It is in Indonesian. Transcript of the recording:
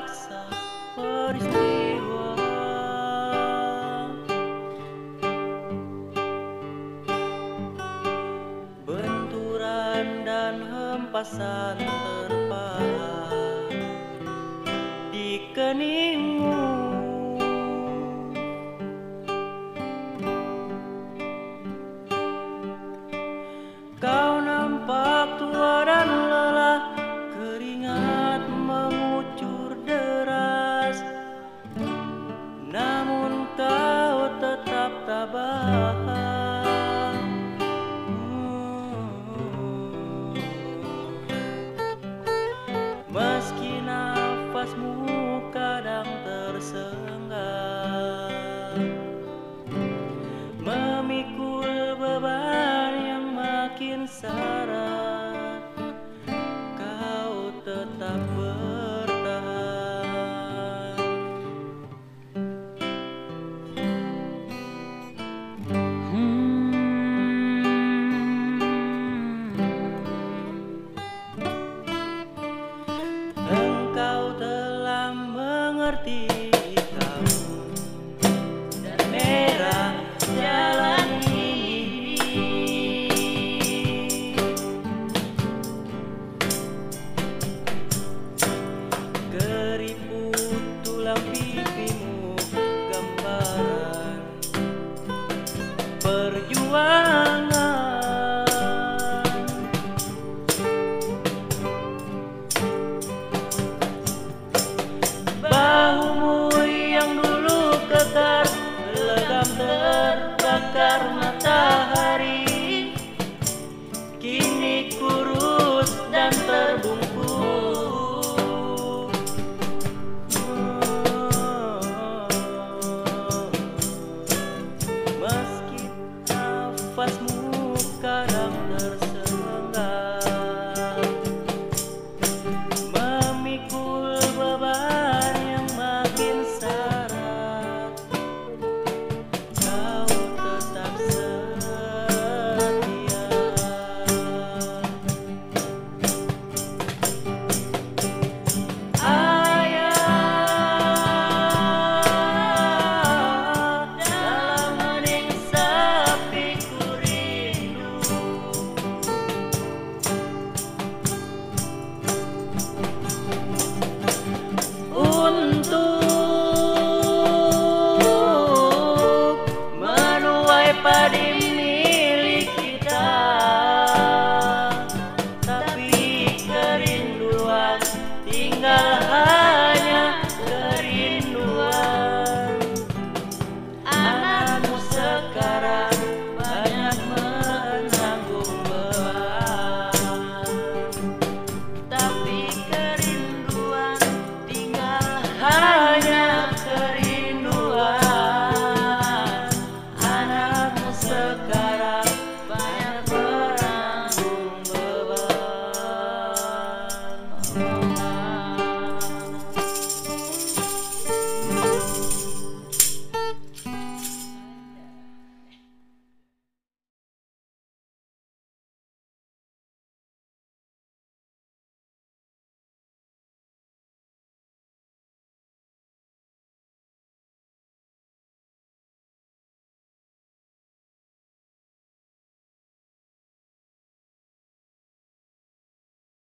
selaksa peristiwa benturan dan hempasan terpahat di keningmu tersengat Memikul beban yang makin syarat Kau tetap roupas.